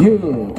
you.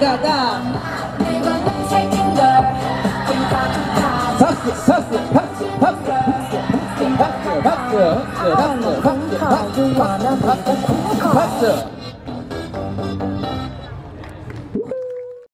나나나 박수 박수 박수 박수 박수 박수 박수 박수 박수 박수 박수 박수